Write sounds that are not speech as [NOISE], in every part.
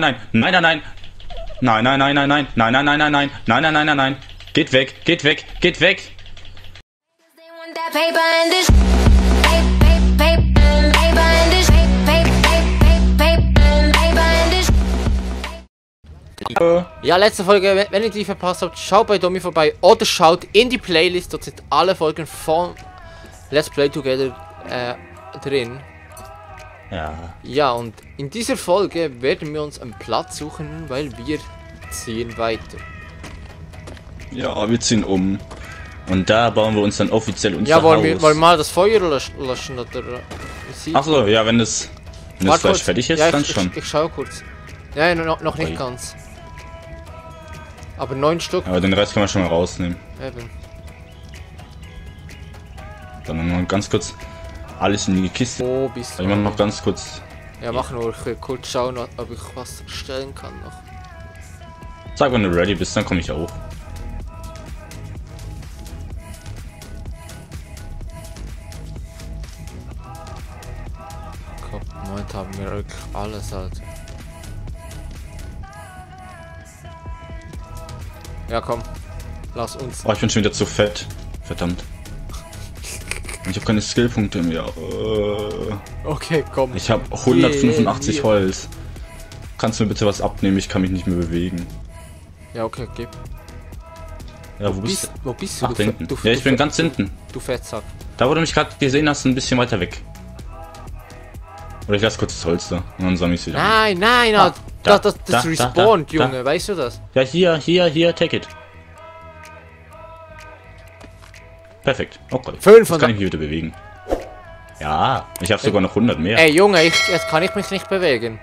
nein, nein, nein, nein. Nein, nein, nein, nein, nein, nein, nein, nein, nein, nein, nein, nein, nein, nein, nein. Geht weg, geht weg, geht weg. Ja, letzte Folge, wenn ihr die verpasst habt, schaut bei Domi vorbei oder schaut in die Playlist, dort sind alle Folgen von Let's Play Together äh, drin. Ja, Ja, und in dieser Folge werden wir uns einen Platz suchen, weil wir ziehen weiter. ja, wir ziehen um. Und da bauen wir uns dann offiziell unser Ja, wollen Haus. wir, wollen mal das Feuer lösch- löschen oder äh, sie- Ach so, ja, wenn das, wenn das Fleisch kurz. fertig ist, ja, dann ich, schon. Ich, ich schau kurz. Ja, noch, noch nicht Ui. ganz. Aber neun Stück. Aber den Rest kann man schon mal rausnehmen. Eben. Dann noch ganz kurz alles in die Kiste. Wo bist du? Ich mach noch ganz kurz. Ja, mach nur. Ich will kurz schauen, ob ich was stellen kann noch. Sag, wenn du ready bist, dann komme ich auch. Guck, Moment haben wir wirklich alles, Alter. Ja, komm. Lass uns. Oh, ich bin schon wieder zu fett. Verdammt. Ich habe keine Skillpunkte mehr. Äh, Okay, komm. Ich habe 185 Hier. Holz. Kannst du mir bitte was abnehmen? Ich kann mich nicht mehr bewegen. Ja, okay, gib. Ja, wo Wo bist bist, du? wo bist du? Ach, du, hinten. du, Ja, ich bin ganz hinten. Du Fettsack. Da, wo du mich gerade gesehen hast, ein bisschen weiter weg. Oder ich lasse kurz das Holz da und dann sammle ich wieder. Nein, nein, Ah, Alter. da, das, das, das da, respawnt, da. Junge. Weißt du das? Ja, hier, hier, hier, take it. Perfekt. Okay. Fünf Jetzt und- kann ich mich wieder bewegen. Ja, ich habe sogar noch 100 mehr. Ey, Junge, ich, jetzt kann ich mich nicht bewegen.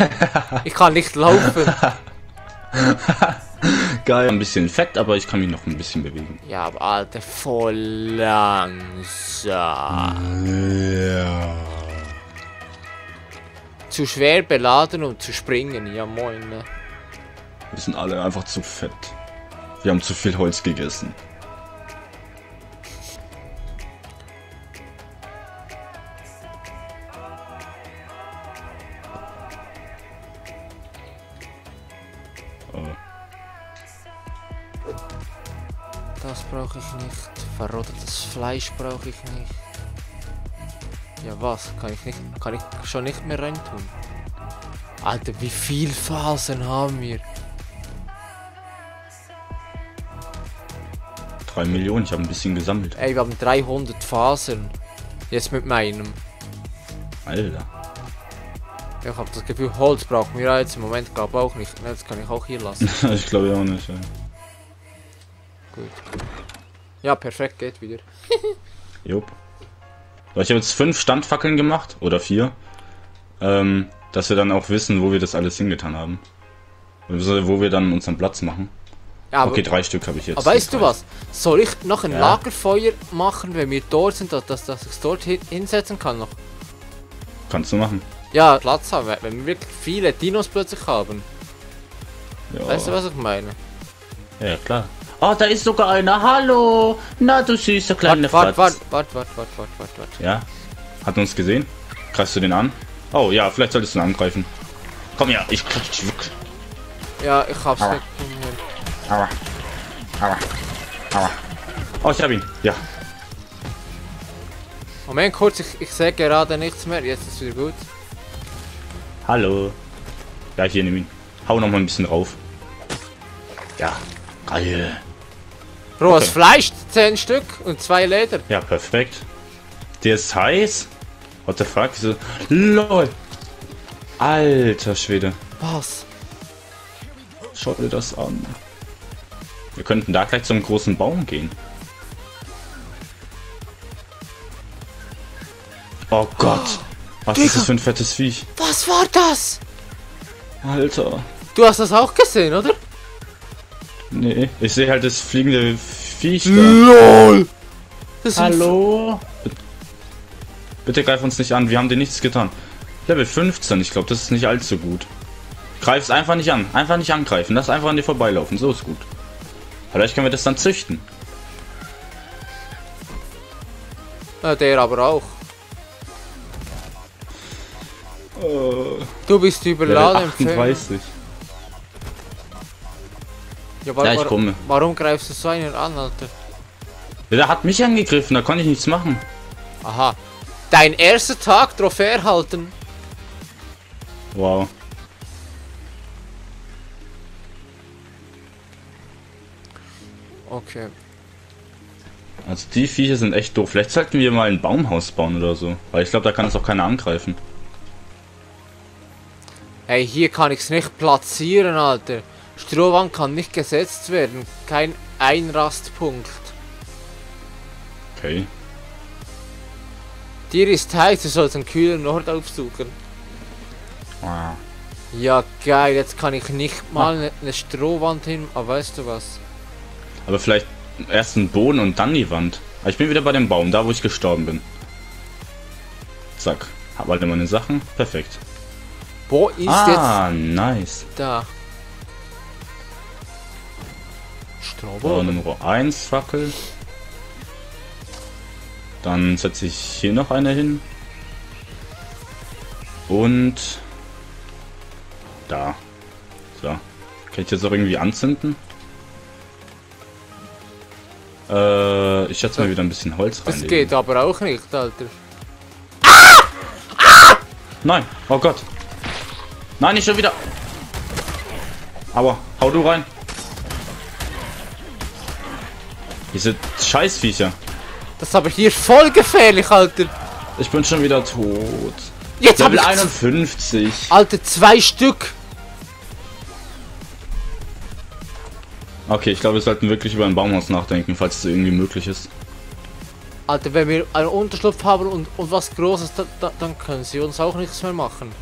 [LAUGHS] ich kann nicht laufen. [LAUGHS] Geil. Ein bisschen fett, aber ich kann mich noch ein bisschen bewegen. Ja, aber Alter, voll langsam. Ja. Zu schwer beladen, um zu springen. Ja, moin. Ne? Wir sind alle einfach zu fett. Wir haben zu viel Holz gegessen. Das brauche ich nicht. Verrottetes Fleisch brauche ich nicht. Ja, was? Kann ich nicht, kann ich schon nicht mehr reintun? Alter, wie viel Phasen haben wir? Drei Millionen, ich habe ein bisschen gesammelt. Ey, wir haben 300 Phasen. Jetzt mit meinem. Alter. Ja, Ich habe das Gefühl, Holz brauchen wir jetzt im Moment glaube auch nicht. Das kann ich auch hier lassen. [LAUGHS] ich glaube auch nicht. Ja. Gut. Ja, perfekt, geht wieder. [LAUGHS] Jupp. So, ich habe jetzt fünf Standfackeln gemacht. Oder vier. Ähm, dass wir dann auch wissen, wo wir das alles hingetan haben. Also, Wo wir dann unseren Platz machen. Ja, aber, Okay, drei Stück habe ich jetzt. aber weißt du was? Soll ich noch ein Ja. Lagerfeuer machen, wenn wir dort sind, dass, dass, ich es dort hin, hinsetzen kann noch? Kannst du machen. Ja, Platz haben, wenn wir wirklich viele Dinos plötzlich haben. Ja, Weißt du, was ich meine? ja klar. Oh, da ist sogar einer. Hallo. Na, du süße kleine Warte, warte, warte, warte, warte, warte, warte, warte. Ja. Hat uns gesehen. Greifst du den an? Oh ja, vielleicht solltest du ihn angreifen. Komm her, ich klatsch dich weg. Ja, ich hab's Aua. Aua. Aua. Aua. Oh, ich hab ihn. Ja. Moment kurz, ich, ich sehe gerade nichts mehr. Jetzt ist wieder gut. Hallo. Ja, hier, nimm ihn. Hau noch mal ein bisschen rauf. Ja. Geil. Rohes Okay. Fleisch, 10 Stück und zwei Leder. Ja, perfekt. Der ist heiß. What the fuck? So, lol. Alter Schwede. Was? Schau dir das an. Wir könnten da gleich zum großen Baum gehen. Oh Gott. Was ist das für ein fettes Viech? Was war das? Alter. Du hast das auch gesehen, oder? Nee, ich sehe halt das fliegende Viech da. LOL! Hallo? Bitte greif uns nicht an, wir haben dir nichts getan. Level 15, ich glaube, das ist nicht allzu gut. Greif es einfach nicht an. Einfach nicht angreifen. Lass einfach an dir vorbeilaufen. So ist gut. Vielleicht können wir das dann züchten. Ja, der aber auch. Äh, Du bist Level überladen. Empfehlung. 38. Ja, Ja, ich komme. Warum greifst du so einen an, Alter? Der hat mich angegriffen, da konnte ich nichts machen. Aha. Dein erster Tag Trophäe erhalten. Wow. Okay. Also die Viecher sind echt doof. Vielleicht sollten wir mal ein Baumhaus bauen oder so. Weil ich glaube, da kann es auch keiner angreifen. Ey, hier kann ich's nicht platzieren, Alter. Strohwand kann nicht gesetzt werden. Kein Einrastpunkt. Okay. Dir ist heiß, du sollst einen kühlen Ort aufsuchen. Ah. Ja, geil, jetzt kann ich nicht mal eine ne Strohwand hin. Aber weißt du was? Aber vielleicht erst ein Boden und dann die Wand. Aber ich bin wieder bei dem Baum, da wo ich gestorben bin. Zack. Hab alle meine Sachen. Perfekt. Wo ist ah, nice. jetzt da? So, Strohwand. Nummer 1 Fackel. Dann setze ich hier noch eine hin. Und da. So. Kann ich jetzt auch irgendwie anzünden? Äh, ich schätze mal wieder ein bisschen Holz rein. Das geht aber auch nicht, Alter. Nein, oh Gott. Nein, nicht schon wieder. Aber hau du rein. Diese Scheißviecher. Das aber hier voll gefährlich, Alter. Ich bin schon wieder tot. Jetzt habe Level ich 51. Alter, zwei Stück. Okay, ich glaube, wir sollten wirklich über ein Baumhaus nachdenken, falls es irgendwie möglich ist. Alter, wenn wir einen Unterschlupf haben und, und was Großes, da, da, dann können sie uns auch nichts mehr machen.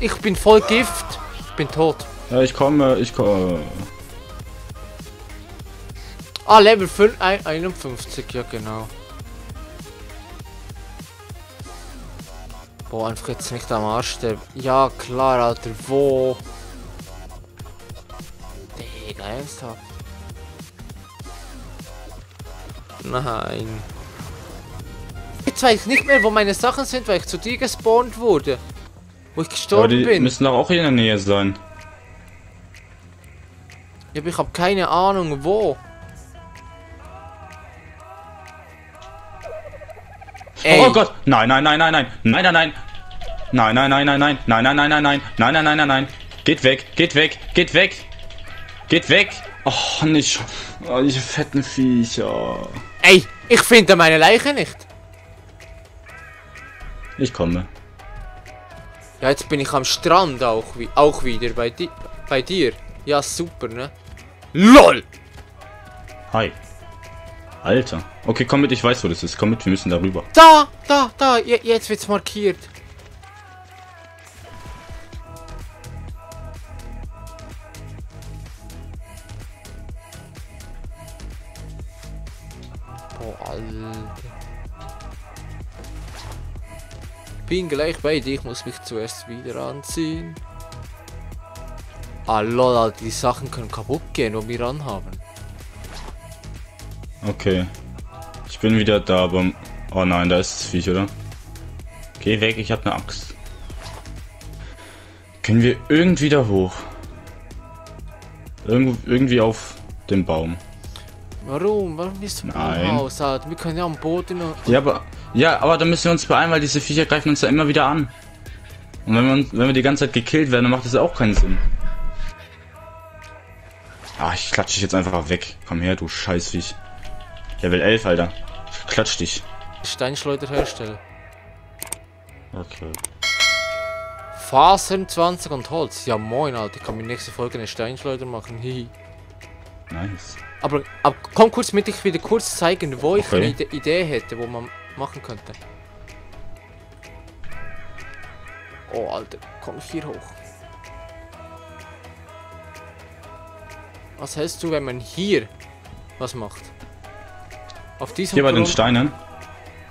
Ich bin voll Gift. Ich bin tot. Ja, ich komme, ich komme. Ah, Level 5, ein- 51, ja genau. Boah, einfach jetzt nicht am Arsch sterben. Ja, klar, Alter, wo? Digga, ernsthaft? Nein. Jetzt weiß ich nicht mehr, wo meine Sachen sind, weil ich zu dir gespawnt wurde. Wo ich gestorben die bin. müssen doch auch in der Nähe sein. Ja, aber ich habe keine Ahnung, wo. Oh Gott! Nein, nein, nein, nein, nein! Nein, nein, nein! Nein, nein, nein, nein, nein! Nein, nein, nein, nein, nein! Nein, nein, nein, nein, nein! Geht weg! Geht weg! Geht weg! Geht weg! Oh, nicht. Oh, diese fetten Viecher. ey, ich finde meine Leiche nicht. Ich komme. Ja, jetzt bin ich am Strand auch, wie, auch wieder bei, di bei dir. Ja, super, ne? LOL! Hi. Alter. Okay, komm mit, ich weiß, wo das ist. Komm mit, wir müssen darüber. Da, da, da, je, jetzt wird's markiert. Boah, Alter. Bin gleich bei dir, ich muss mich zuerst wieder anziehen. Alter, die Sachen können kaputt gehen, wo wir anhaben. Okay. Ich bin wieder da, aber... Oh nein, da ist das Viech, oder? Geh weg, ich hab eine Axt. Können wir irgendwie da hoch? Irgendwo, irgendwie auf dem Baum. Warum? Warum bist du im Nein. Haus, Alter? Wir können ja am Boden. Ja, aber... Ja, aber da müssen wir uns beeilen, weil diese Viecher greifen uns ja immer wieder an. Und wenn wir, uns- wenn wir die ganze Zeit gekillt werden, dann macht das auch keinen Sinn. Ah, ich klatsche dich jetzt einfach weg. Komm her, du Scheißviech. Level 11, Alter. Ich klatsch dich. Steinschleuder herstellen. Okay. Fasern 20 und Holz. Ja moin, Alter. Ich kann mir nächste Folge eine Steinschleuder machen. Hihi. Nice. Aber, aber komm kurz mit, ich wieder kurz zeigen, wo ich Okay. eine Ide Idee hätte, wo man machen könnte. Oh, Alter. Komm ich hier hoch. Was hältst du, wenn man hier was macht? Auf diesem Hier bei den Steinen.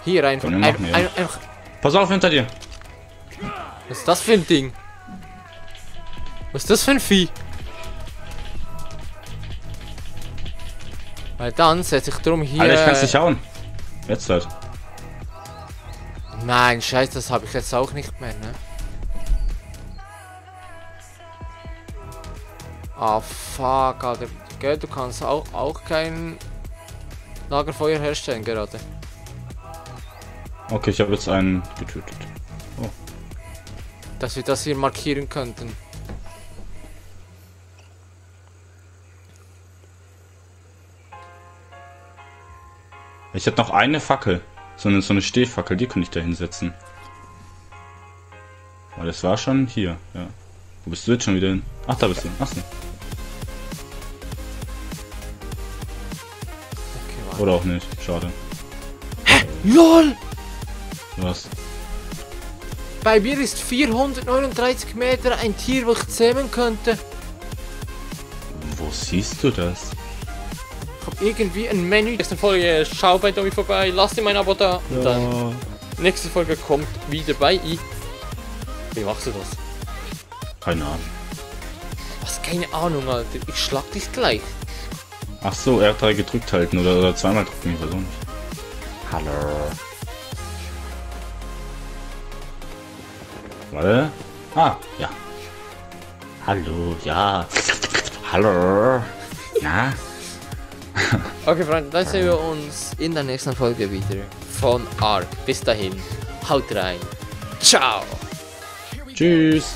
Hier einfach. Können wir Ein, machen, ja. ein, einfach. Pass auf hinter dir. Was ist das für ein Ding? Was ist das für ein Vieh? Weil dann setze ich drum hier. Alter, ich kann's nicht hauen. Jetzt halt. Nein, scheiße, das habe ich jetzt auch nicht mehr, ne? Ah, fuck, Alter. Gell, du kannst auch, auch kein Lagerfeuer herstellen gerade. Okay, ich habe jetzt einen getötet. Dass wir das hier markieren könnten. Ich hätte noch eine Fackel. So eine, so eine Stehfackel, die könnte ich da hinsetzen. Aber das war schon hier, ja. Wo bist du jetzt schon wieder hin? Ach, da bist du. Ach Oder auch nicht. Schade. LOL! Was? Bei mir ist 439 Meter ein Tier, wo ich zähmen könnte. Wo siehst du das? Ich hab irgendwie ein Menü. Nächste Folge schau bei Domi vorbei, lass dir mein Abo da. Und dann nächste Folge kommt wieder bei I. Wie machst du das? Keine Ahnung. Was? Keine Ahnung, Alter. Ich schlag dich gleich. Ach so, R3 gedrückt halten oder, oder zweimal drücken, ich weiß auch nicht. Hallo. Warte. Ah, ja. Hallo, ja. Hallo. Na? [LAUGHS] Okay, Freunde, dann sehen wir uns in der nächsten Folge wieder von Ark. Bis dahin, haut rein. Ciao! Tschüss.